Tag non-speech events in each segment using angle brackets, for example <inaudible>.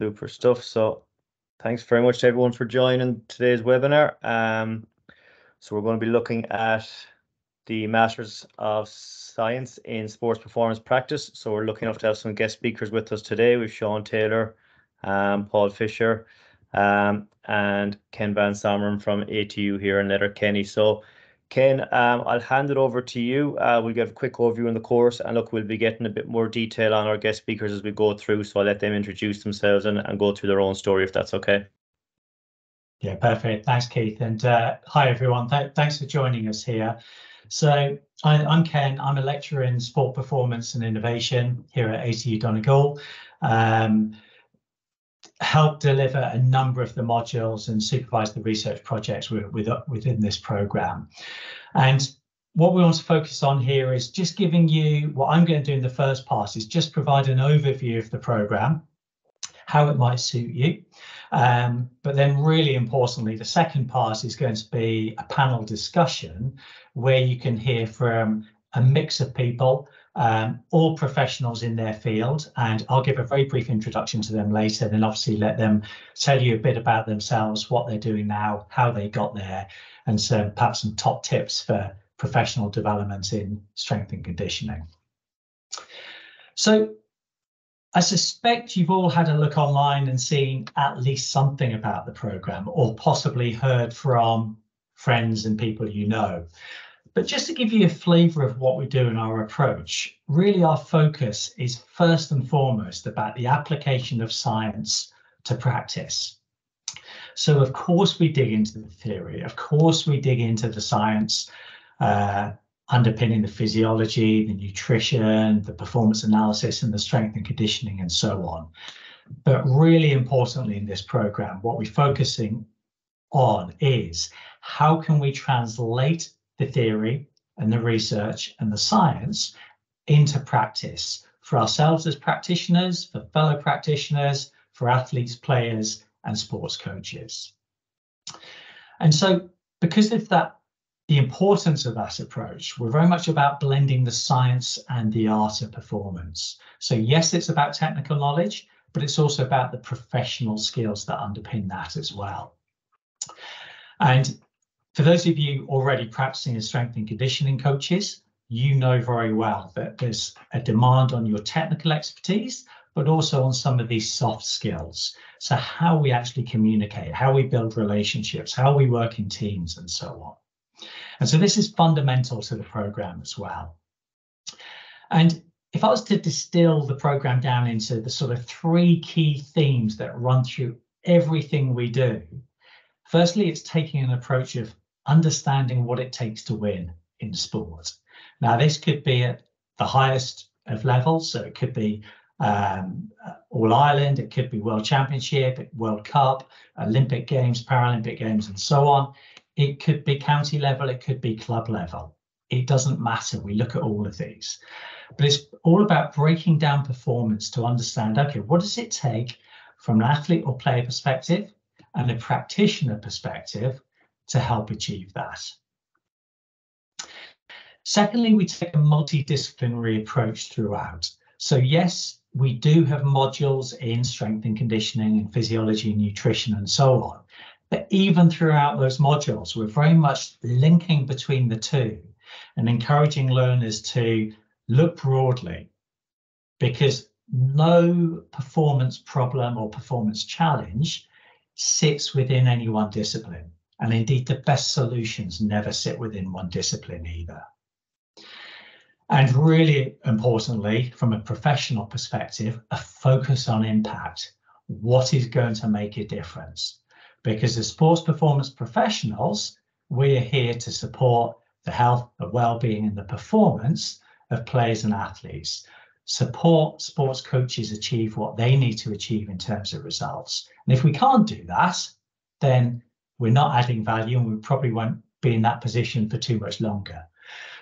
Super stuff. So thanks very much to everyone for joining today's webinar. Um, so we're going to be looking at the Masters of Science in Sports Performance Practice. So we're looking enough to have some guest speakers with us today. We've Sean Taylor, um, Paul Fisher, um, and Ken Van Someren from ATU here in Letterkenny. So Ken, um, I'll hand it over to you. Uh, we'll give a quick overview on the course and look, we'll be getting a bit more detail on our guest speakers as we go through. So I'll let them introduce themselves and, and go through their own story if that's okay. Yeah, perfect. Thanks, Keith. And uh, hi, everyone. Th thanks for joining us here. So I, am Ken. I'm a lecturer in sport performance and innovation here at ATU Donegal. Um, help deliver a number of the modules and supervise the research projects with, with, within this program. And what we want to focus on here is just giving you what I'm going to do in the first part is just provide an overview of the program, how it might suit you. Um, but then really importantly, the second part is going to be a panel discussion where you can hear from a mix of people um, all professionals in their field, and I'll give a very brief introduction to them later, then obviously let them tell you a bit about themselves, what they're doing now, how they got there, and some perhaps some top tips for professional development in strength and conditioning. So I suspect you've all had a look online and seen at least something about the programme or possibly heard from friends and people you know. But just to give you a flavour of what we do in our approach, really our focus is first and foremost about the application of science to practice. So of course we dig into the theory, of course we dig into the science uh, underpinning the physiology, the nutrition, the performance analysis and the strength and conditioning and so on. But really importantly in this program, what we're focusing on is how can we translate the theory and the research and the science into practice for ourselves as practitioners, for fellow practitioners, for athletes, players, and sports coaches. And so, because of that, the importance of that approach, we're very much about blending the science and the art of performance. So, yes, it's about technical knowledge, but it's also about the professional skills that underpin that as well. And for those of you already practicing as strength and conditioning coaches, you know very well that there's a demand on your technical expertise, but also on some of these soft skills. So how we actually communicate, how we build relationships, how we work in teams and so on. And so this is fundamental to the program as well. And if I was to distill the program down into the sort of three key themes that run through everything we do, firstly, it's taking an approach of understanding what it takes to win in sport. Now, this could be at the highest of levels, so it could be um, All Ireland, it could be World Championship, World Cup, Olympic Games, Paralympic Games, and so on. It could be county level, it could be club level. It doesn't matter. We look at all of these. But it's all about breaking down performance to understand okay, what does it take from an athlete or player perspective and a practitioner perspective to help achieve that. Secondly, we take a multidisciplinary approach throughout. So yes, we do have modules in strength and conditioning and physiology and nutrition and so on. But even throughout those modules, we're very much linking between the two and encouraging learners to look broadly because no performance problem or performance challenge sits within any one discipline. And indeed, the best solutions never sit within one discipline either. And really importantly, from a professional perspective, a focus on impact. What is going to make a difference? Because as sports performance professionals, we're here to support the health, the well-being and the performance of players and athletes. Support sports coaches achieve what they need to achieve in terms of results. And if we can't do that, then we're not adding value and we probably won't be in that position for too much longer.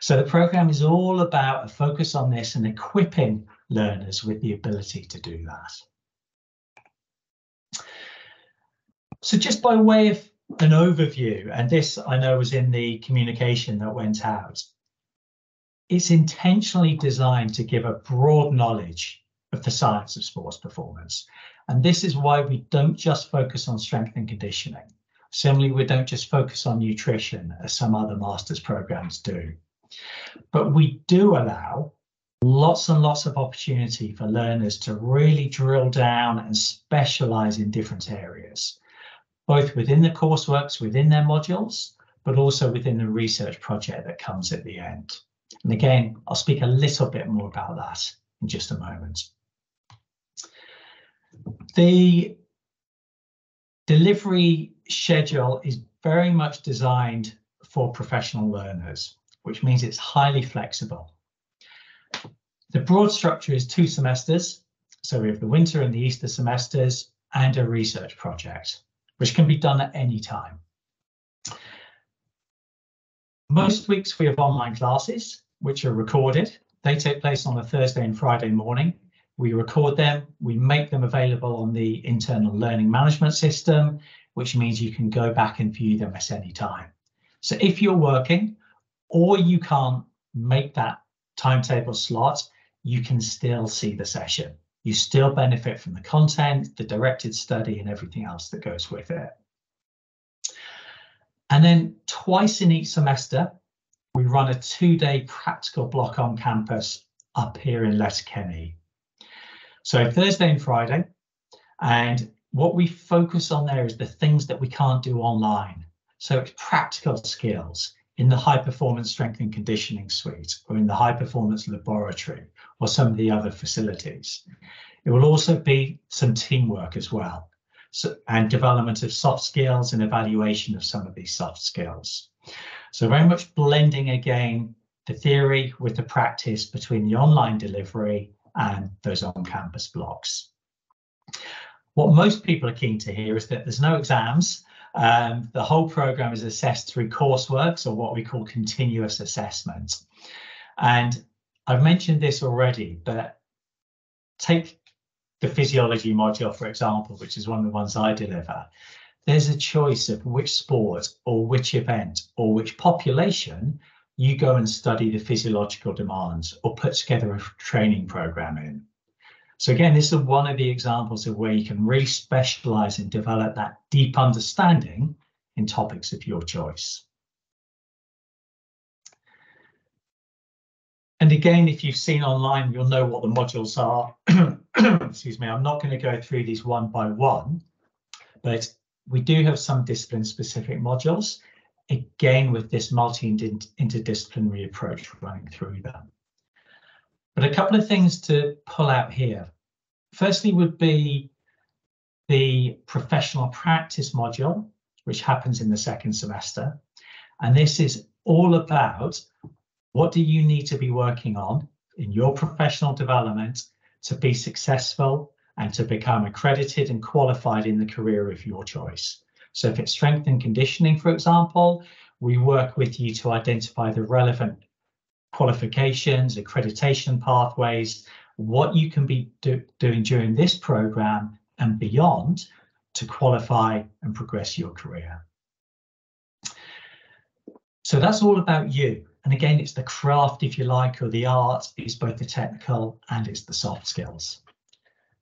So the program is all about a focus on this and equipping learners with the ability to do that. So just by way of an overview, and this I know was in the communication that went out, it's intentionally designed to give a broad knowledge of the science of sports performance. And this is why we don't just focus on strength and conditioning. Similarly, we don't just focus on nutrition as some other master's programs do. But we do allow lots and lots of opportunity for learners to really drill down and specialize in different areas, both within the courseworks, within their modules, but also within the research project that comes at the end. And again, I'll speak a little bit more about that in just a moment. The delivery schedule is very much designed for professional learners, which means it's highly flexible. The broad structure is two semesters. So we have the winter and the Easter semesters and a research project, which can be done at any time. Most weeks we have online classes, which are recorded. They take place on a Thursday and Friday morning. We record them, we make them available on the internal learning management system, which means you can go back and view them at any time. So if you're working or you can't make that timetable slot, you can still see the session. You still benefit from the content, the directed study and everything else that goes with it. And then twice in each semester, we run a two-day practical block on campus up here in Letterkenny. So Thursday and Friday, and what we focus on there is the things that we can't do online. So it's practical skills in the high performance strength and conditioning suite or in the high performance laboratory or some of the other facilities. It will also be some teamwork as well so, and development of soft skills and evaluation of some of these soft skills. So very much blending again the theory with the practice between the online delivery and those on-campus blocks. What most people are keen to hear is that there's no exams. Um, the whole program is assessed through coursework, or what we call continuous assessment. And I've mentioned this already, but take the physiology module, for example, which is one of the ones I deliver, there's a choice of which sport or which event or which population you go and study the physiological demands or put together a training program in. So again, this is one of the examples of where you can really specialize and develop that deep understanding in topics of your choice. And again, if you've seen online, you'll know what the modules are. <clears throat> Excuse me, I'm not going to go through these one by one, but we do have some discipline specific modules, again with this multi-interdisciplinary approach running through them. But a couple of things to pull out here. Firstly would be the professional practice module, which happens in the second semester. And this is all about what do you need to be working on in your professional development to be successful and to become accredited and qualified in the career of your choice? So if it's strength and conditioning, for example, we work with you to identify the relevant qualifications, accreditation pathways, what you can be do doing during this program and beyond to qualify and progress your career. So that's all about you. And again, it's the craft, if you like, or the art. It's both the technical and it's the soft skills.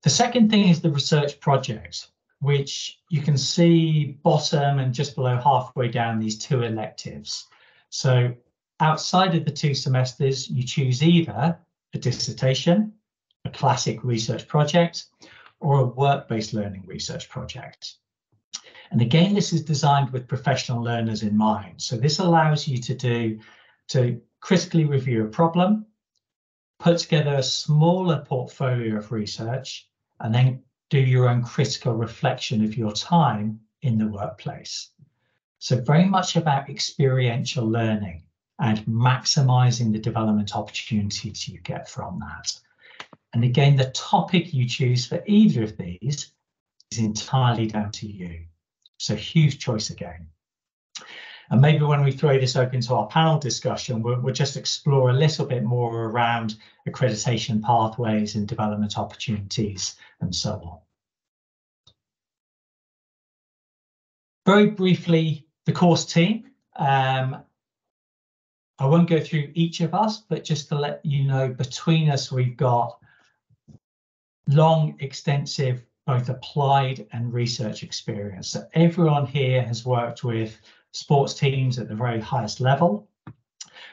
The second thing is the research project, which you can see bottom and just below halfway down these two electives. So outside of the two semesters, you choose either a dissertation, a classic research project, or a work-based learning research project. And again, this is designed with professional learners in mind. So this allows you to do to critically review a problem, put together a smaller portfolio of research, and then do your own critical reflection of your time in the workplace. So very much about experiential learning and maximizing the development opportunities you get from that. And again, the topic you choose for either of these is entirely down to you. So huge choice again. And maybe when we throw this open to our panel discussion, we'll, we'll just explore a little bit more around accreditation pathways and development opportunities and so on. Very briefly, the course team. Um, I won't go through each of us, but just to let you know, between us, we've got long, extensive, both applied and research experience. So everyone here has worked with sports teams at the very highest level.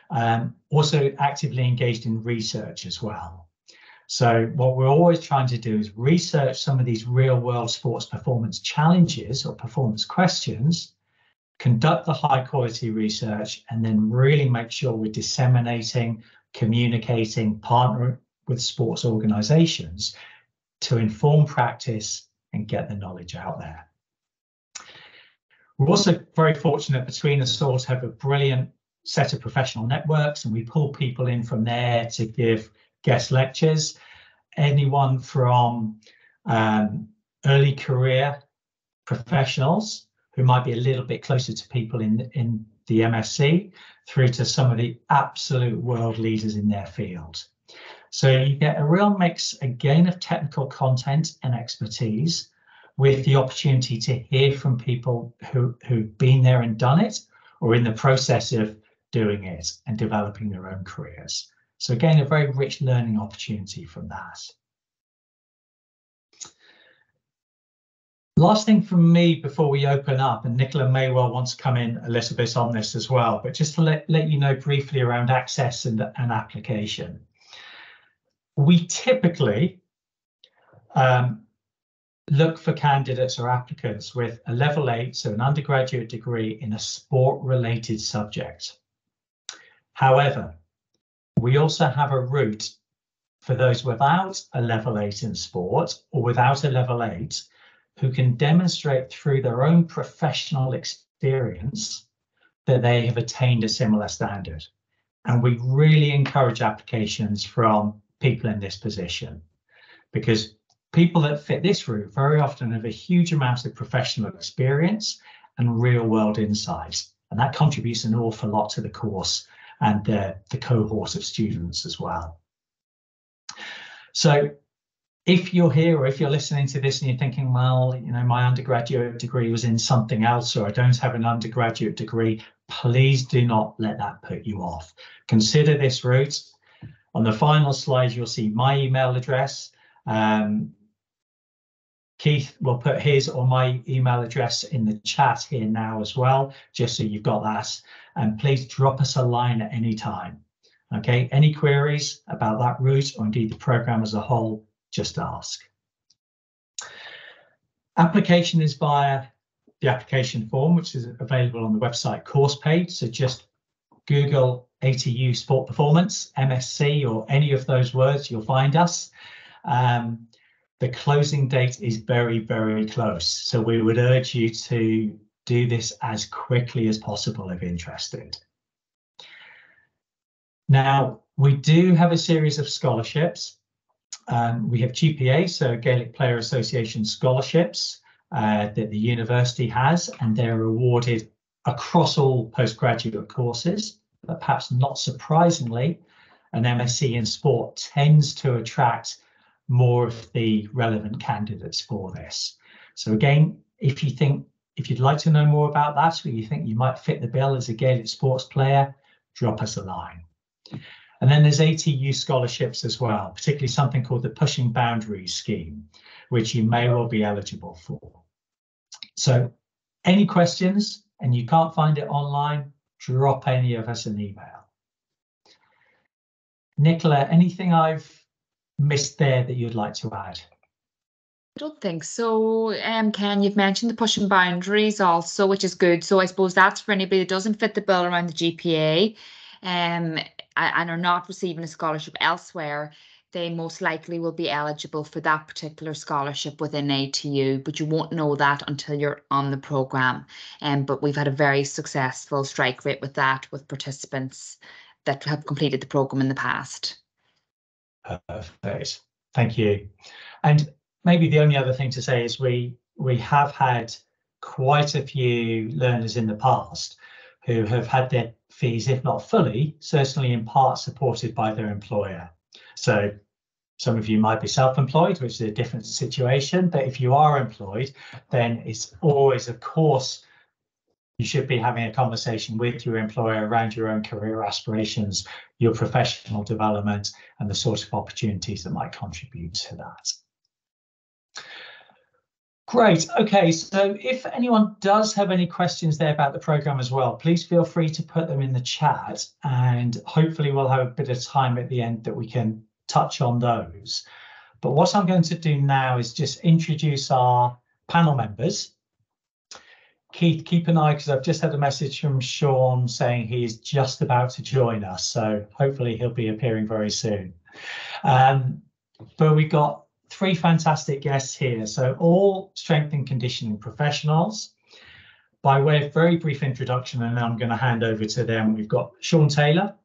Um, also actively engaged in research as well. So what we're always trying to do is research some of these real world sports performance challenges or performance questions, conduct the high quality research, and then really make sure we're disseminating, communicating, partnering with sports organizations to inform practice and get the knowledge out there. We're also very fortunate between us all to have a brilliant set of professional networks and we pull people in from there to give guest lectures. Anyone from um, early career professionals who might be a little bit closer to people in, in the MSc through to some of the absolute world leaders in their field. So you get a real mix again of technical content and expertise with the opportunity to hear from people who, who've been there and done it or in the process of doing it and developing their own careers. So again, a very rich learning opportunity from that. Last thing from me before we open up, and Nicola may well want to come in a little bit on this as well, but just to let, let you know briefly around access and, and application. We typically um, look for candidates or applicants with a level eight, so an undergraduate degree in a sport related subject. However, we also have a route for those without a level eight in sport or without a level eight who can demonstrate through their own professional experience that they have attained a similar standard. And we really encourage applications from people in this position because people that fit this route very often have a huge amount of professional experience and real world insights. And that contributes an awful lot to the course and the, the cohort of students as well. So if you're here or if you're listening to this and you're thinking, well, you know, my undergraduate degree was in something else or I don't have an undergraduate degree, please do not let that put you off. Consider this route. On the final slide, you'll see my email address. Um, Keith will put his or my email address in the chat here now as well, just so you've got that. And please drop us a line at any time. Okay, any queries about that route or indeed the program as a whole, just ask. Application is via the application form, which is available on the website course page. So just Google ATU Sport Performance, MSc, or any of those words, you'll find us. Um, the closing date is very, very close. So we would urge you to do this as quickly as possible if interested. Now, we do have a series of scholarships. Um, we have GPA, so Gaelic Player Association scholarships uh, that the university has, and they're awarded across all postgraduate courses. But perhaps not surprisingly, an MSc in sport tends to attract more of the relevant candidates for this. So again, if you think if you'd like to know more about that, or you think you might fit the bill as a Gaelic sports player, drop us a line. And then there's ATU scholarships as well, particularly something called the Pushing Boundaries Scheme, which you may well be eligible for. So any questions and you can't find it online, drop any of us an email. Nicola, anything I've missed there that you'd like to add? I don't think so. Um, Ken, you've mentioned the pushing boundaries also, which is good. So I suppose that's for anybody that doesn't fit the bill around the GPA um, and are not receiving a scholarship elsewhere. They most likely will be eligible for that particular scholarship within ATU, but you won't know that until you're on the programme. Um, but we've had a very successful strike rate with that with participants that have completed the programme in the past. Perfect. Thank you. And maybe the only other thing to say is we we have had quite a few learners in the past who have had their fees, if not fully, certainly in part supported by their employer. So some of you might be self-employed, which is a different situation, but if you are employed, then it's always, of course, you should be having a conversation with your employer around your own career aspirations, your professional development, and the sort of opportunities that might contribute to that. Great. Okay, so if anyone does have any questions there about the program as well, please feel free to put them in the chat and hopefully we'll have a bit of time at the end that we can touch on those. But what I'm going to do now is just introduce our panel members. Keith, keep an eye because I've just had a message from Sean saying he's just about to join us. So hopefully he'll be appearing very soon. Um, but we've got three fantastic guests here. So all strength and conditioning professionals. By way of very brief introduction, and I'm going to hand over to them. We've got Sean Taylor,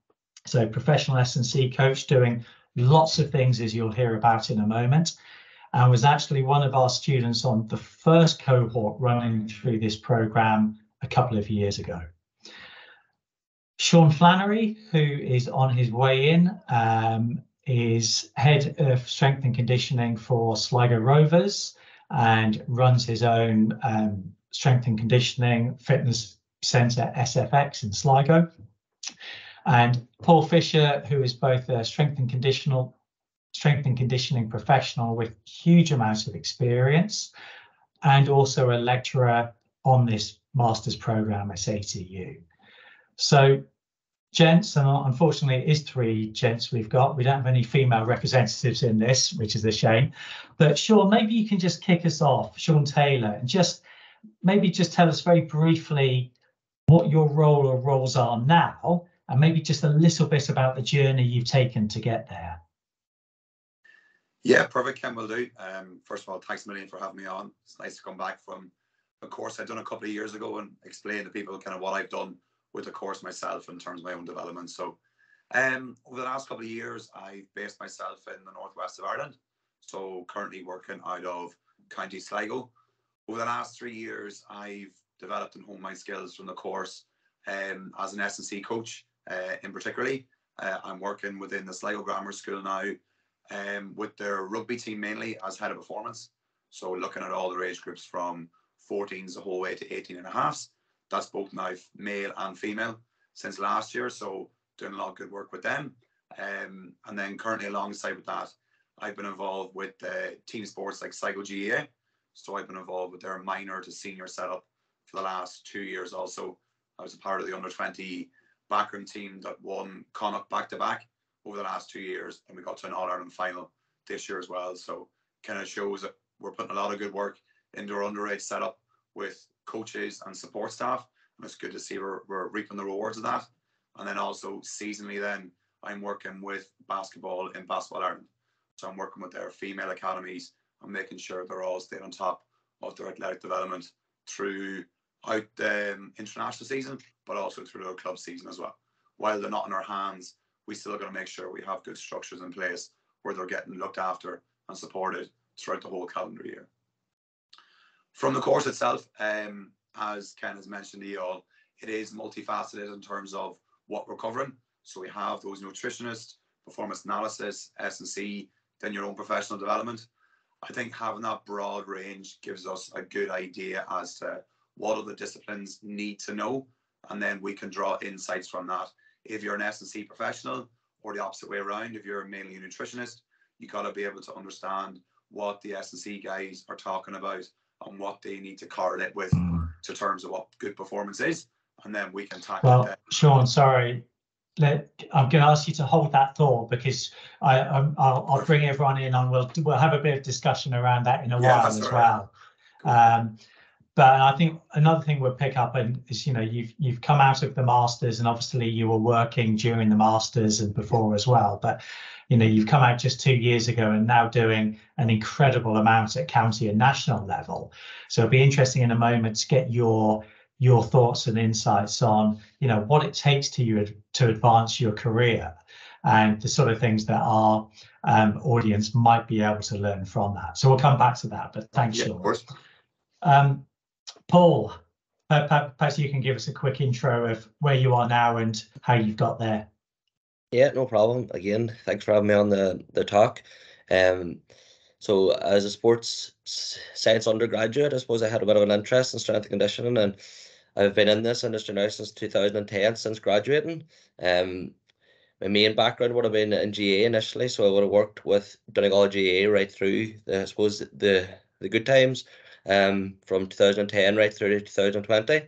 so professional S&C coach doing lots of things as you'll hear about in a moment and was actually one of our students on the first cohort running through this program a couple of years ago. Sean Flannery, who is on his way in, um, is head of strength and conditioning for Sligo Rovers and runs his own um, strength and conditioning fitness centre SFX in Sligo. And Paul Fisher, who is both a strength and conditional strength and conditioning professional with huge amounts of experience and also a lecturer on this master's program at ATU. So gents, and unfortunately it is three gents we've got. We don't have any female representatives in this, which is a shame. But Sean, maybe you can just kick us off, Sean Taylor, and just maybe just tell us very briefly what your role or roles are now, and maybe just a little bit about the journey you've taken to get there. Yeah, perfect, Ken will do. Um, first of all, thanks a million for having me on. It's nice to come back from a course I'd done a couple of years ago and explain to people kind of what I've done with the course myself in terms of my own development. So um, over the last couple of years, I've based myself in the northwest of Ireland. So currently working out of County Sligo. Over the last three years, I've developed and honed my skills from the course um, as an S&C coach uh, in particularly. Uh, I'm working within the Sligo Grammar School now um, with their rugby team mainly as head of performance. So looking at all their age groups from 14s the whole way to 18 and a halfs. That's both now male and female since last year. So doing a lot of good work with them. Um, and then currently alongside with that, I've been involved with uh, team sports like Sligo GAA. So I've been involved with their minor to senior setup for the last two years also. I was a part of the under 20 backroom team that won Connacht back to back over the last two years, and we got to an All Ireland final this year as well. So kind of shows that we're putting a lot of good work into our underage setup with coaches and support staff, and it's good to see we're, we're reaping the rewards of that. And then also seasonally, then I'm working with basketball in Basketball Ireland. So I'm working with their female academies and making sure they're all staying on top of their athletic development through out the um, international season, but also through their club season as well. While they're not in our hands we still got to make sure we have good structures in place where they're getting looked after and supported throughout the whole calendar year. From the course itself, um, as Ken has mentioned to you all, it is multifaceted in terms of what we're covering. So we have those nutritionists, performance analysis, S&C, then your own professional development. I think having that broad range gives us a good idea as to what other disciplines need to know, and then we can draw insights from that if you're an S&C professional or the opposite way around, if you're mainly a nutritionist, you got to be able to understand what the S&C guys are talking about and what they need to correlate with to terms of what good performance is. And then we can tackle well, that. Sean, sorry. Let, I'm going to ask you to hold that thought because I, will bring everyone in and we'll we'll have a bit of discussion around that in a yeah, while as right. well. Um, but I think another thing we'll pick up and is you know you've you've come out of the masters and obviously you were working during the masters and before as well. But you know you've come out just two years ago and now doing an incredible amount at county and national level. So it'll be interesting in a moment to get your your thoughts and insights on you know what it takes to you to advance your career and the sort of things that our um, audience might be able to learn from that. So we'll come back to that. But thanks, yeah, Sean. Of course. Um, Paul, perhaps you can give us a quick intro of where you are now and how you've got there. Yeah, no problem. Again, thanks for having me on the, the talk. Um, so as a sports science undergraduate, I suppose I had a bit of an interest in strength and conditioning and I've been in this industry now since 2010, since graduating. Um, my main background would have been in GAA initially, so I would have worked with Donegal GAA right through, the, I suppose, the the good times um, from 2010 right through to 2020.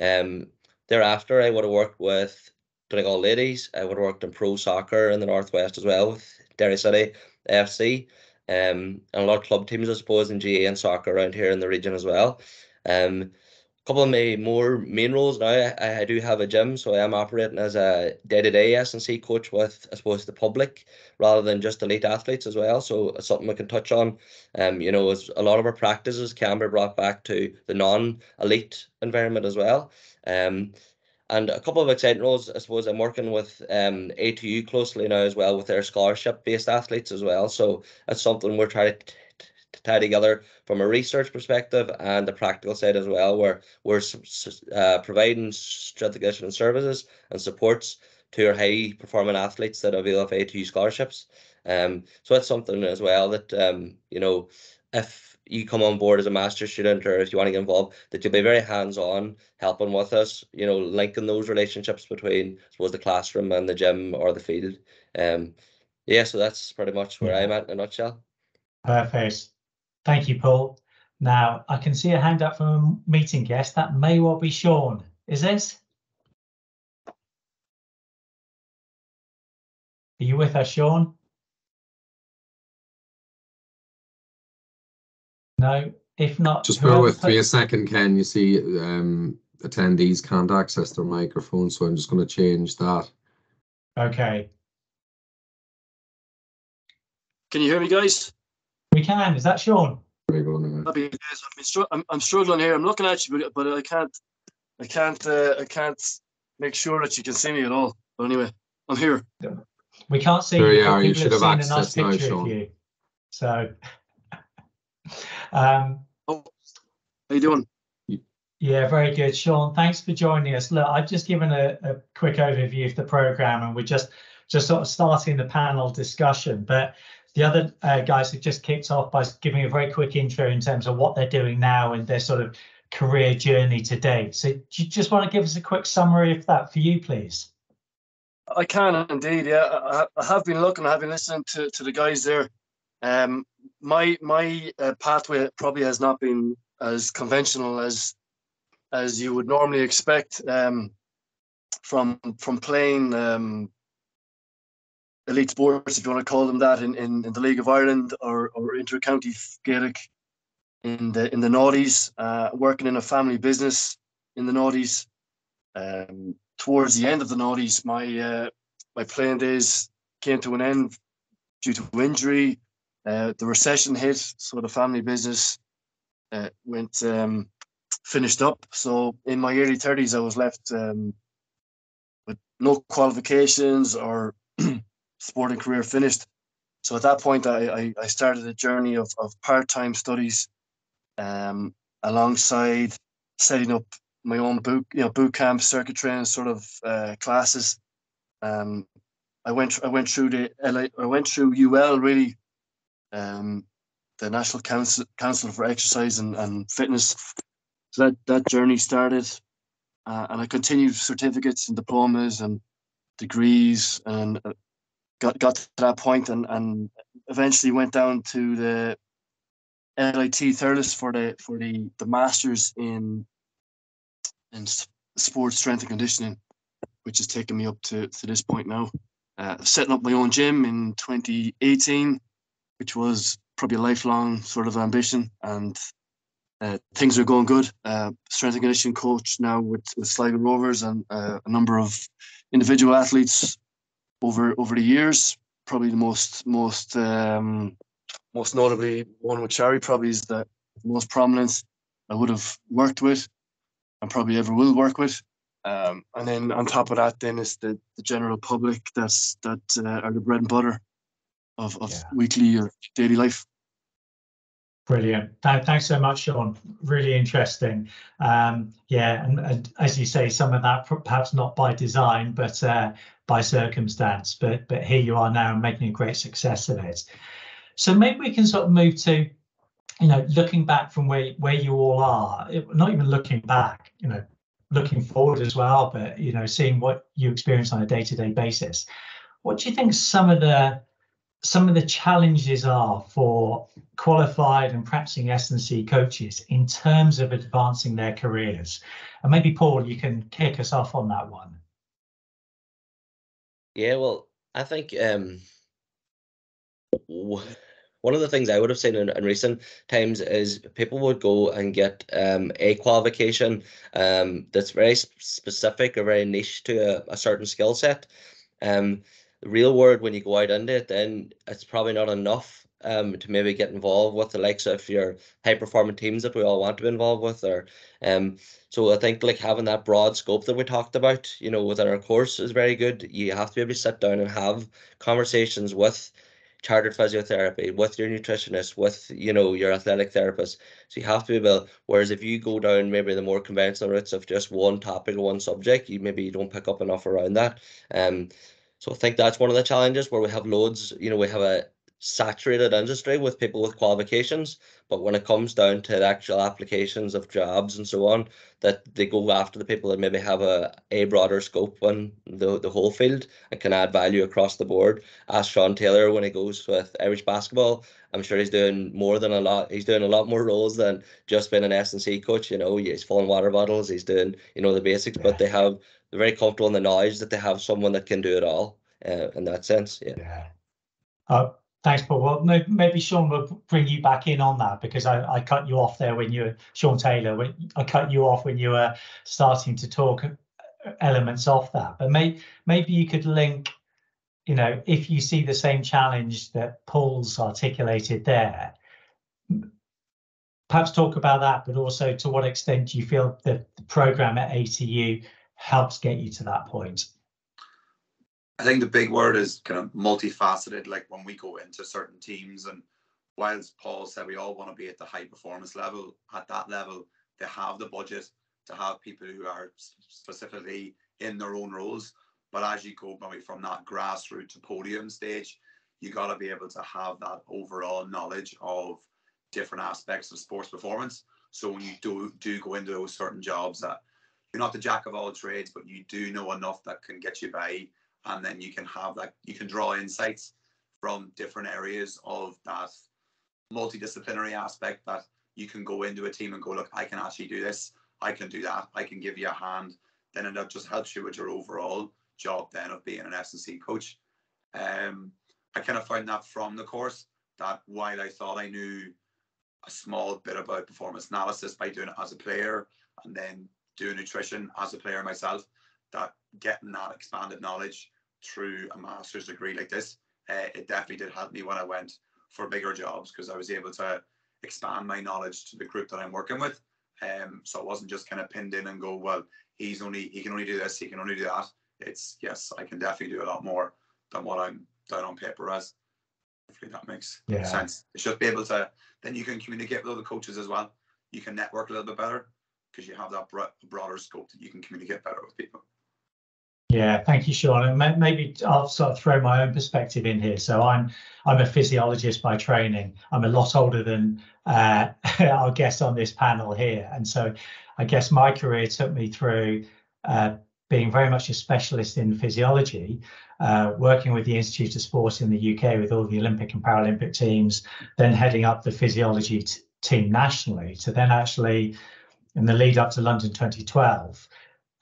Um, thereafter, I would have worked with Donegal Ladies. I would have worked in pro soccer in the Northwest as well with Derry City FC. Um, and a lot of club teams, I suppose, in GAA and soccer around here in the region as well. Um, couple of my more main roles now, I, I do have a gym, so I am operating as a day-to-day S&C coach with, I suppose, the public rather than just elite athletes as well. So it's something we can touch on. Um, you know, as a lot of our practices can be brought back to the non-elite environment as well. Um, and a couple of exciting roles, I suppose I'm working with um, ATU closely now as well with their scholarship-based athletes as well. So that's something we're trying to to tie together from a research perspective and the practical side as well, where we're uh, providing strength and services and supports to our high performing athletes that avail of A2 scholarships. Um, so that's something as well that um, you know, if you come on board as a master student or if you want to get involved, that you'll be very hands-on helping with us, you know, linking those relationships between I suppose the classroom and the gym or the field. Um, yeah, so that's pretty much where. I'm at in a nutshell. Perfect. Thank you, Paul. Now, I can see a hand up from a meeting guest. That may well be Sean. Is this? Are you with us, Sean? No, if not. Just bear with me a second, Ken. You see, um, attendees can't access their microphone, so I'm just going to change that. Okay. Can you hear me, guys? We can. Is that Sean? Happy I'm, I'm struggling here. I'm looking at you, but, but I can't. I can't. Uh, I can't make sure that you can see me at all. But anyway, I'm here. We can't see there you. Are. You should have access nice now, Sean. You. So. <laughs> um, oh, how you doing? Yeah, very good, Sean. Thanks for joining us. Look, I've just given a, a quick overview of the program, and we're just just sort of starting the panel discussion. But the other uh, guys have just kicked off by giving a very quick intro in terms of what they're doing now and their sort of career journey to date. So do you just want to give us a quick summary of that for you, please? I can indeed. Yeah, I, have been looking. I have been listening to, to the guys there. Um, my my uh, pathway probably has not been as conventional as as you would normally expect um, from from playing um, elite sports, if you want to call them that, in, in, in the League of Ireland or, or inter-county Gaelic in the in the noughties, uh, working in a family business in the noughties. Um, towards the end of the noughties, my uh, my playing days came to an end due to injury. Uh, the recession hit, so the family business uh, went um, finished up. So in my early thirties, I was left um, with no qualifications or sporting career finished. So at that point, I, I, started a journey of, of part-time studies um, alongside setting up my own boot, you know, boot camp, circuit training sort of uh, classes. Um, I went I went through the LA, I went through UL really, um, the National Council Council for Exercise and, and Fitness. So that that journey started, uh, and I continued certificates and diplomas and degrees and uh, got got to that point and and eventually went down to the LIT Thurles for the for the the masters in in sports strength and conditioning, which has taken me up to to this point now. Uh, setting up my own gym in 2018, which was probably a lifelong sort of ambition, and uh, things are going good. Uh, strength and conditioning coach now with with Sligo Rovers and uh, a number of individual athletes over over the years. Probably the most most um, most notably one with Cherry probably is the most prominent I would have worked with and probably ever will work with. Um, and then on top of that, then is the, the general public that's that uh, are the bread and butter of, of yeah. weekly or daily life. Brilliant. Thanks so much, Sean. Really interesting. Um, yeah, and, and, as you say, some of that perhaps not by design, but uh, by circumstance. But but here you are now making a great success of it. So maybe we can sort of move to, you know, looking back from where where you all are. Not even looking back, you know, looking forward as well. But you know, seeing what you experience on a day to day basis. What do you think some of the some of the challenges are for qualified and practicing S&C coaches in terms of advancing their careers. And maybe Paul, you can kick us off on that one. Yeah, well, I think um, one of the things I would have seen in, in recent times is people would go and get um, a qualification um, that's very specific or very niche to a, a certain skill set. Um, the real world, when you go out into it, then it's probably not enough um, to maybe get involved with the likes of your high performing teams that we all want to be involved with. Or um, so I think like having that broad scope that we talked about, you know, within our course is very good. You have to be able to sit down and have conversations with chartered physiotherapy, with your nutritionist, with you know your athletic therapist. So you have to be able. Whereas if you go down maybe the more conventional routes of just one topic or one subject, you maybe you don't pick up enough around that. Um, so I think that's one of the challenges where we have loads. You know, we have a saturated industry with people with qualifications, but when it comes down to the actual applications of jobs and so on, that they go after the people that maybe have a, a broader scope on the, the whole field and can add value across the board. Ask Sean Taylor when he goes with Irish basketball. I'm sure he's doing more than a lot. He's doing a lot more roles than just being an S&C coach. You know, he's filling water bottles. He's doing, you know, the basics, yeah. but they have, they're very comfortable in the knowledge that they have someone that can do it all uh, in that sense. Yeah. yeah. Uh, Thanks, Paul. Well, maybe Sean will bring you back in on that because I, I cut you off there when you were Sean Taylor. When I cut you off when you were starting to talk elements off that. But may, maybe you could link, you know, if you see the same challenge that Paul's articulated there, perhaps talk about that, but also to what extent do you feel that the program at ATU helps get you to that point? I think the big word is kind of multifaceted. Like when we go into certain teams, and whilst Paul said we all want to be at the high performance level, at that level, they have the budget to have people who are specifically in their own roles. But as you go maybe from that grassroots to podium stage, you got to be able to have that overall knowledge of different aspects of sports performance. So when you do do go into those certain jobs that you're not the jack of all trades, but you do know enough that can get you by and then you can have that you can draw insights from different areas of that multidisciplinary aspect that you can go into a team and go look i can actually do this. I can do that. I can give you a hand. Then it just helps you with your overall job then of being an S&C coach. Um, i kind of found that from the course that while i thought i knew a small bit about performance analysis by doing it as a player and then doing nutrition as a player myself that getting that expanded knowledge through a master's degree like this, uh, it definitely did help me when I went for bigger jobs because I was able to expand my knowledge to the group that I'm working with. Um, so it wasn't just kind of pinned in and go, well, he's only he can only do this, he can only do that. It's yes, I can definitely do a lot more than what I'm down on paper as. Hopefully that makes yeah. sense. It's just be able to then you can communicate with other coaches as well. You can network a little bit better because you have that broader scope that you can communicate better with people. Yeah, thank you, Sean. And maybe I'll sort of throw my own perspective in here. So I'm I'm a physiologist by training. I'm a lot older than uh, <laughs> our guest on this panel here, and so I guess my career took me through uh, being very much a specialist in physiology, uh, working with the Institute of Sport in the UK with all the Olympic and Paralympic teams, then heading up the physiology team nationally, to then actually in the lead up to London 2012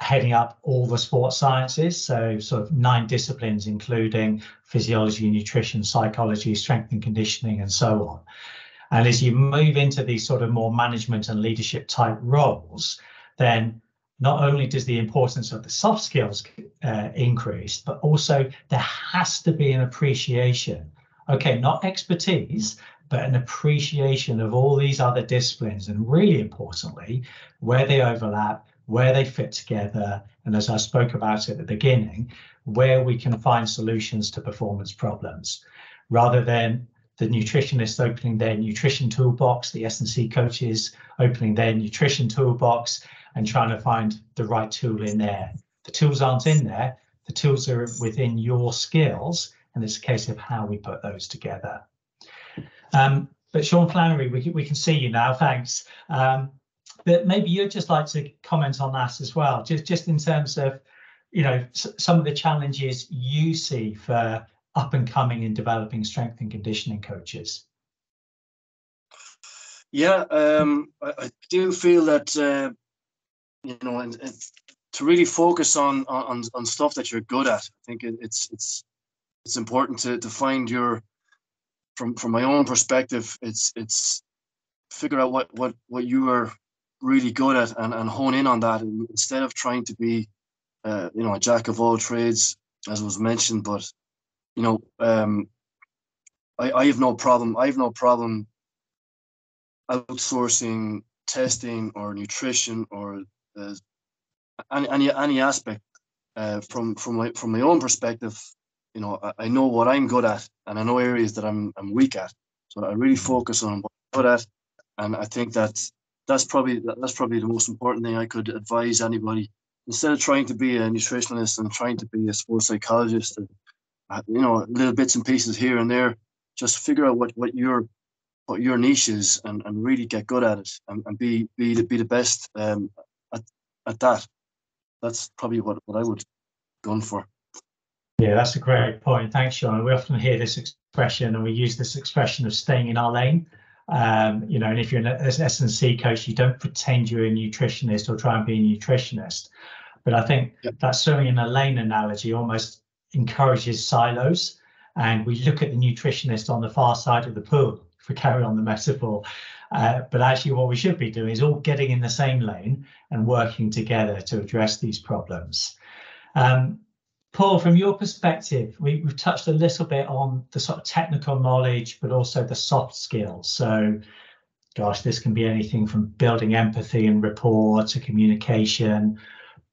heading up all the sports sciences, so sort of nine disciplines, including physiology, nutrition, psychology, strength and conditioning, and so on. And as you move into these sort of more management and leadership type roles, then not only does the importance of the soft skills uh, increase, but also there has to be an appreciation. Okay, not expertise, but an appreciation of all these other disciplines, and really importantly, where they overlap, where they fit together, and as I spoke about at the beginning, where we can find solutions to performance problems, rather than the nutritionists opening their nutrition toolbox, the S&C coaches opening their nutrition toolbox and trying to find the right tool in there. The tools aren't in there. The tools are within your skills, and it's a case of how we put those together. Um, but Sean Flannery, we, we can see you now. Thanks. Um, but maybe you'd just like to comment on that as well, just just in terms of, you know, some of the challenges you see for up and coming and developing strength and conditioning coaches? Yeah, um, I, I, do feel that uh, you know, and, and, to really focus on, on on stuff that you're good at. I think it, it's it's it's important to to find your from from my own perspective. It's it's figure out what what what you are really good at and, and hone in on that instead of trying to be uh, you know a jack of all trades as was mentioned but you know um, I, I have no problem I have no problem outsourcing testing or nutrition or uh, any, any any aspect uh, from from my from my own perspective you know I, I know what I'm good at and I know areas that I'm I'm weak at. So I really focus on what I'm good at and I think that that's probably that's probably the most important thing I could advise anybody. Instead of trying to be a nutritionist and trying to be a sports psychologist and uh, you know little bits and pieces here and there just figure out what what your what your niche is and, and really get good at it and, and be be the, be the best um, at, at that. That's probably what, what I would gun for yeah that's a great point thanks Sean we often hear this expression and we use this expression of staying in our lane um, you know, and if you're an S&C coach, you don't pretend you're a nutritionist or try and be a nutritionist. But I think yep. that certainly in a lane analogy almost encourages silos. And we look at the nutritionist on the far side of the pool, if we carry on the metaphor. Uh, but actually, what we should be doing is all getting in the same lane and working together to address these problems. Um, Paul, from your perspective, we, have touched a little bit on the sort of technical knowledge, but also the soft skills. So, gosh, this can be anything from building empathy and rapport to communication,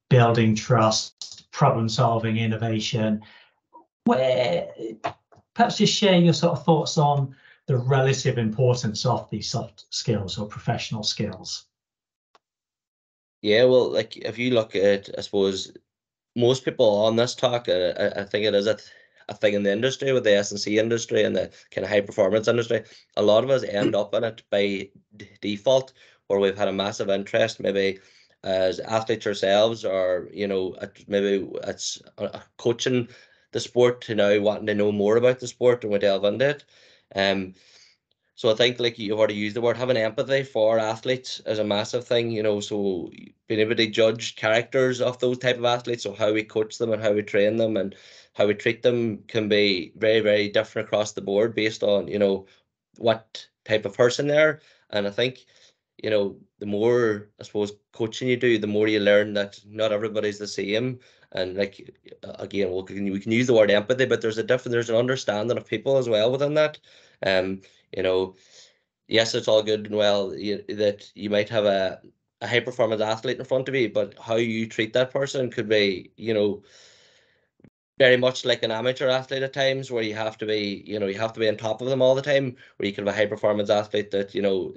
building trust, problem solving, innovation. Where perhaps just share your sort of thoughts on the relative importance of these soft skills or professional skills. Yeah, well, like if you look at, I suppose, most people on this talk, uh, I, I think it is a, a thing in the industry with the S&C industry and the kind of high performance industry. A lot of us end up in it by default, where we've had a massive interest, maybe as athletes ourselves, or you know, maybe it's coaching the sport to now wanting to know more about the sport and we delve into it. Um, so I think like you've already used the word having empathy for athletes is a massive thing, you know. So being able to judge characters of those type of athletes, so how we coach them and how we train them and how we treat them can be very, very different across the board based on, you know, what type of person they're. And I think, you know, the more I suppose coaching you do, the more you learn that not everybody's the same. And like again, we can we can use the word empathy, but there's a different there's an understanding of people as well within that. Um, you know, yes, it's all good and well you, that you might have a, a high performance athlete in front of you, but how you treat that person could be, you know, very much like an amateur athlete at times where you have to be you know you have to be on top of them all the time where you can have a high performance athlete that you know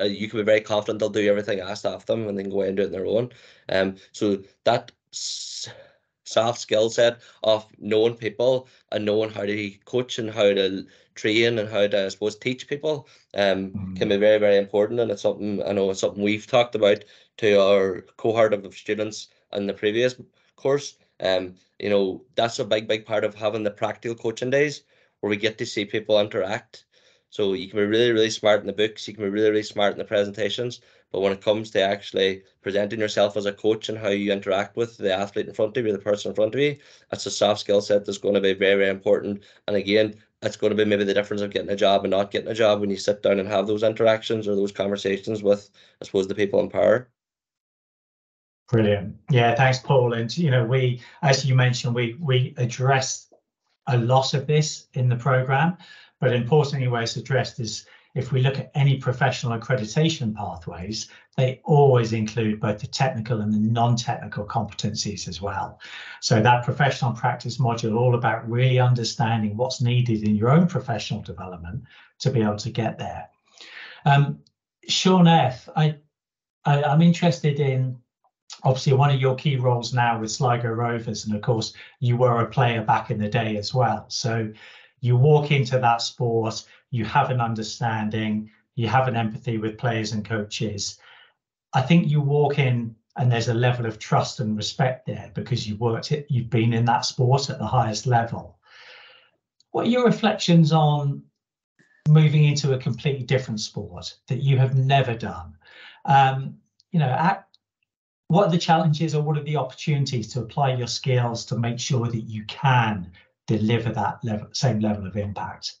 uh, you can be very confident they'll do everything asked of them and then go and do it on their own um so that soft skill set of knowing people and knowing how to coach and how to train and how to I suppose teach people um mm-hmm. can be very very important and it's something I know it's something we've talked about to our cohort of students in the previous course um you know that's a big big part of having the practical coaching days where we get to see people interact so you can be really really smart in the books you can be really really smart in the presentations but when it comes to actually presenting yourself as a coach and how you interact with the athlete in front of you, the person in front of you, that's a soft skill set that's going to be very, very important. And again, it's going to be maybe the difference of getting a job and not getting a job when you sit down and have those interactions or those conversations with, I suppose, the people in power. Brilliant. Yeah, thanks, Paul. And you know, we, as you mentioned, we we addressed a lot of this in the program, but importantly, where it's addressed is if we look at any professional accreditation pathways, they always include both the technical and the non-technical competencies as well. So that professional practice module all about really understanding what's needed in your own professional development to be able to get there. Um, Sean F, I, I, I'm interested in obviously one of your key roles now with Sligo Rovers, and of course you were a player back in the day as well. So you walk into that sport, you have an understanding, you have an empathy with players and coaches. I think you walk in and there's a level of trust and respect there because you've worked it, you've been in that sport at the highest level. what are your reflections on moving into a completely different sport that you have never done? Um, you know, at, what are the challenges or what are the opportunities to apply your skills to make sure that you can deliver that level, same level of impact?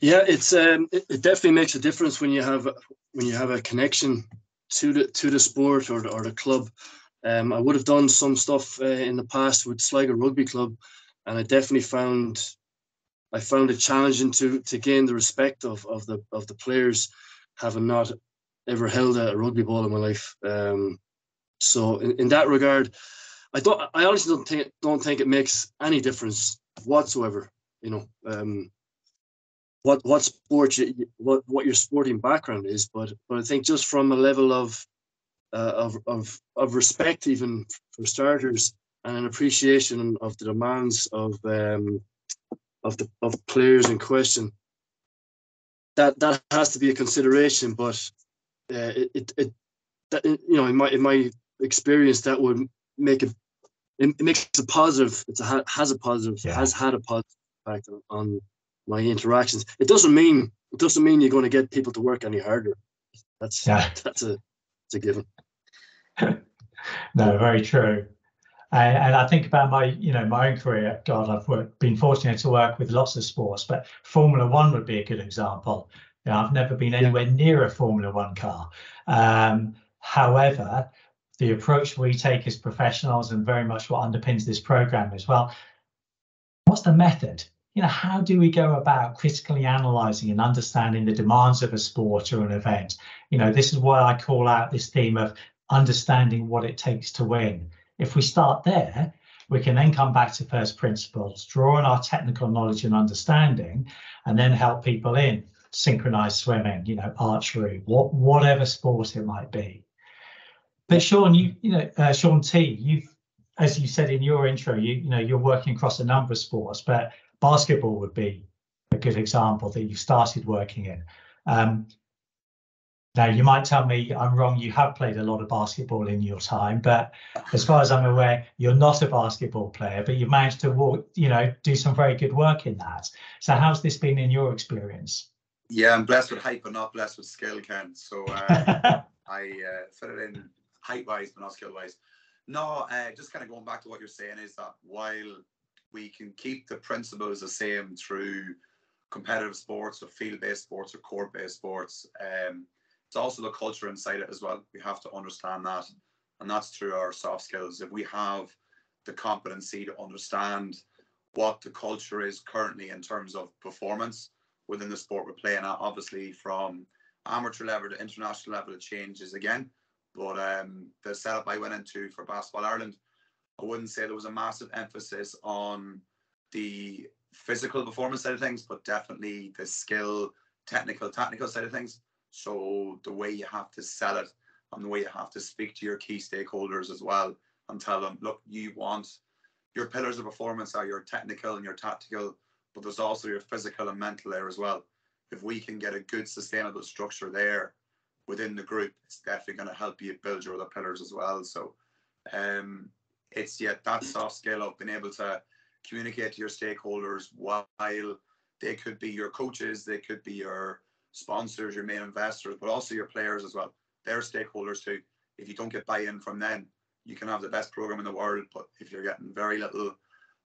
Yeah, it's um, it, it, definitely makes a difference when you have when you have a connection to the to the sport or the, or the club. Um, I would have done some stuff uh, in the past with Sligo Rugby Club, and I definitely found I found it challenging to to gain the respect of of the of the players, having not ever held a rugby ball in my life. Um, so in, in that regard, I don't I honestly don't think don't think it makes any difference whatsoever. You know, um, what what sport you, what what your sporting background is, but but I think just from a level of uh, of of of respect, even for starters, and an appreciation of the demands of um, of the of players in question. That that has to be a consideration, but uh, it, it it that you know in my in my experience that would make it it, it makes a positive. It's a has a positive yeah. has had a positive impact on, on my interactions. It doesn't mean it doesn't mean you're going to get people to work any harder. That's yeah. <laughs> that's a it's a given. <laughs> no, very true. And, and, I think about my, you know, my own career. God, I've worked, been fortunate to work with lots of sports, but Formula One would be a good example. You know, I've never been anywhere near a Formula One car. Um, however, the approach we take as professionals and very much what underpins this program as well. What's the method? you know, how do we go about critically analyzing and understanding the demands of a sport or an event? You know, this is why I call out this theme of understanding what it takes to win. If we start there, we can then come back to first principles, draw on our technical knowledge and understanding, and then help people in synchronized swimming, you know, archery, what whatever sport it might be. But Sean, you you know, uh, Sean T, you've as you said in your intro, you you know you're working across a number of sports, but basketball would be a good example that you started working in. Um, now, you might tell me I'm wrong, you have played a lot of basketball in your time, but as far as I'm aware, you're not a basketball player, but you've managed to walk, you know, do some very good work in that. So how's this been in your experience? Yeah, I'm blessed with height, but not blessed with skill, Ken. So uh, <laughs> I uh, fit it in height wise, but not skill wise. No, uh, just kind of going back to what you're saying is that while we can keep the principles the same through competitive sports or field-based sports or court-based sports. Um, it's also the culture inside it as well. We have to understand that, and that's through our soft skills. If we have the competency to understand what the culture is currently in terms of performance within the sport we're playing at, obviously from amateur level to international level, it changes again. But um, the setup I went into for Basketball Ireland I wouldn't say there was a massive emphasis on the physical performance side of things, but definitely the skill, technical, technical side of things. So the way you have to sell it and the way you have to speak to your key stakeholders as well and tell them, look, you want your pillars of performance are your technical and your tactical, but there's also your physical and mental there as well. If we can get a good sustainable structure there within the group, it's definitely going to help you build your other pillars as well. So um, it's yet that soft skill of being able to communicate to your stakeholders while they could be your coaches, they could be your sponsors, your main investors, but also your players as well. They're stakeholders too. If you don't get buy-in from them, you can have the best program in the world, but if you're getting very little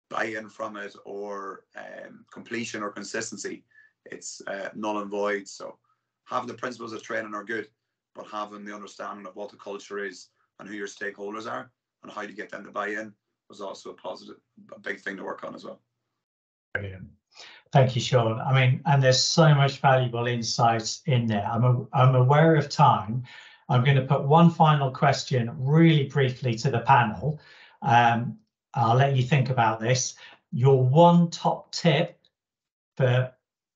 buy-in from it or um, completion or consistency, it's uh, null and void. So having the principles of training are good, but having the understanding of what the culture is and who your stakeholders are and how to get them to buy in was also a positive, a big thing to work on as well. Brilliant. Thank you, Sean. I mean, and there's so much valuable insights in there. I'm, a, I'm aware of time. I'm going to put one final question really briefly to the panel. Um, I'll let you think about this. Your one top tip for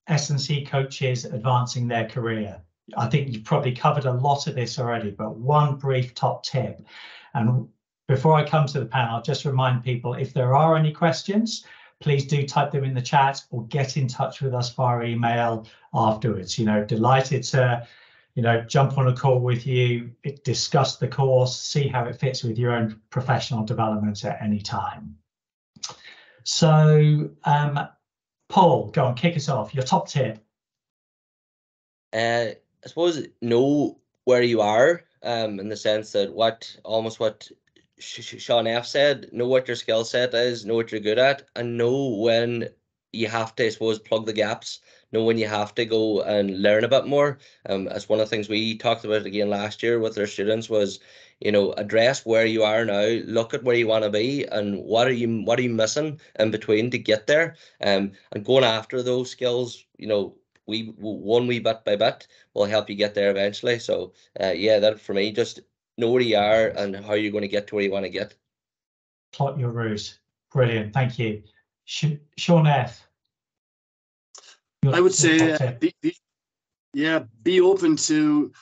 S&C coaches advancing their career. I think you've probably covered a lot of this already, but one brief top tip. And before I come to the panel, just remind people if there are any questions, please do type them in the chat or get in touch with us via email afterwards. You know, delighted to, you know, jump on a call with you, discuss the course, see how it fits with your own professional development at any time. So, um, Paul, go and kick us off. Your top tip. Uh, I suppose know where you are, um, in the sense that what almost what Sean F said, know what your skill set is, know what you're good at, and know when you have to, I suppose, plug the gaps. Know when you have to go and learn a bit more. Um, that's one of the things we talked about again last year with our students was, you know, address where you are now, look at where you want to be, and what are you what are you missing in between to get there. Um, and going after those skills, you know, we one wee bit by bit will help you get there eventually. So, uh, yeah, that for me, just know where you are and how you're going to get to where you want to get. Plot your route. Brilliant. Thank you. Sh- Sean F. your- I would say, uh, be, be, yeah, be open to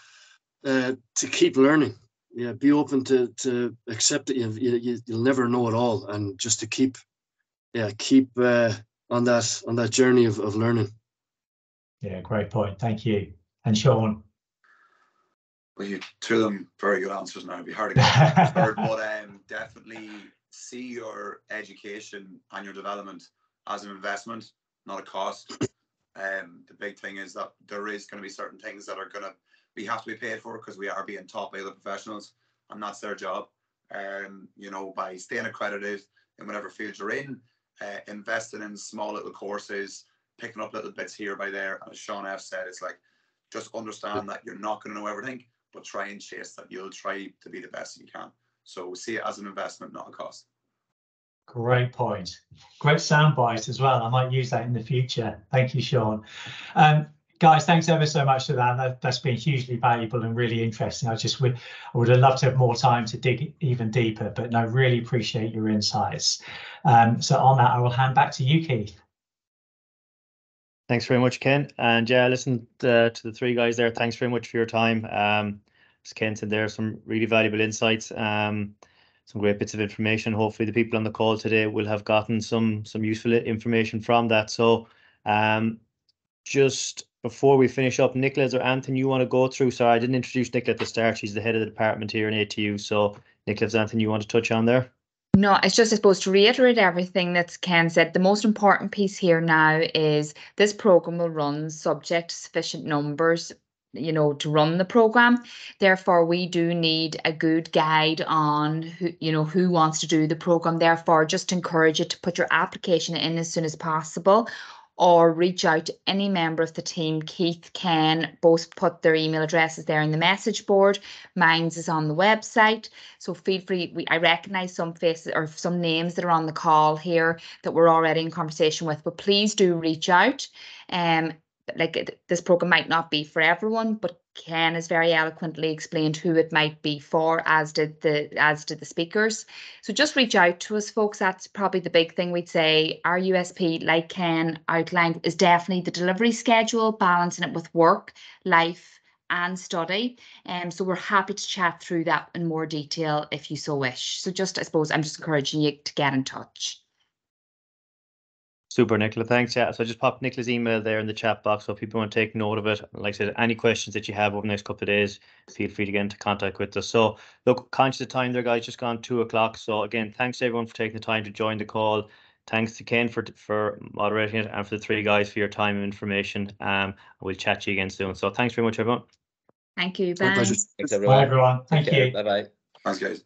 uh, to keep learning. Yeah, be open to to accept that you, you you'll never know it all, and just to keep, yeah, keep uh, on that on that journey of, of learning. Yeah, great point. Thank you. And Sean. Well, you two of them very good answers now. It'd be hard to <laughs> get third, but um, definitely see your education and your development as an investment, not a cost. Um, the big thing is that there is going to be certain things that are going to we have to be paid for because we are being taught by other professionals, and that's their job. Um, you know, by staying accredited in whatever field you're in, uh, investing in small little courses, picking up little bits here by there. And as Sean F said, it's like just understand that you're not going to know everything, but try and chase that. You'll try to be the best you can. So see it as an investment, not a cost. Great point. Great soundbite as well. I might use that in the future. Thank you, Sean. Um, guys, thanks ever so much for that. that. That's been hugely valuable and really interesting. I just would, I would have loved to have more time to dig even deeper, but no, really appreciate your insights. Um, so on that, I will hand back to you, Keith. Thanks very much, Ken. And yeah, listen uh, to the three guys there. Thanks very much for your time. Um, as Ken said, there are some really valuable insights, um, some great bits of information. Hopefully, the people on the call today will have gotten some some useful information from that. So, um, just before we finish up, Nicola, is there anything you want to go through? Sorry, I didn't introduce Nicola at the start. She's the head of the department here in ATU. So, there anything you want to touch on there? No, it's just, I suppose, to reiterate everything that Ken said, the most important piece here now is this program will run subject sufficient numbers, you know, to run the program. Therefore, we do need a good guide on who, you know, who wants to do the program. Therefore, just encourage you to put your application in as soon as possible or reach out to any member of the team. Keith can both put their email addresses there in the message board. Mine's is on the website. So feel free. We, I recognize some faces or some names that are on the call here that we're already in conversation with, but please do reach out. Um, like this program might not be for everyone, but Ken has very eloquently explained who it might be for, as did the as did the speakers. So just reach out to us, folks. That's probably the big thing we'd say. Our USP, like Ken outlined, is definitely the delivery schedule, balancing it with work, life, and study. Um, so we're happy to chat through that in more detail if you so wish. So just, I suppose, I'm just encouraging you to get in touch. Super, Nicola. Thanks. Yeah. So I just popped Nicola's email there in the chat box. So if people want to take note of it, like I said, any questions that you have over the next couple of days, feel free to get into contact with us. So look, conscious of time there, guys, just gone two o'clock. So again, thanks everyone for taking the time to join the call. Thanks to Ken for for moderating it and for the three guys for your time and information. Um, we'll chat to you again soon. So thanks very much, everyone. Thank you. My Bye. pleasure. Thanks, Bye, everyone. everyone. Thank you. Bye bye. Thanks, guys.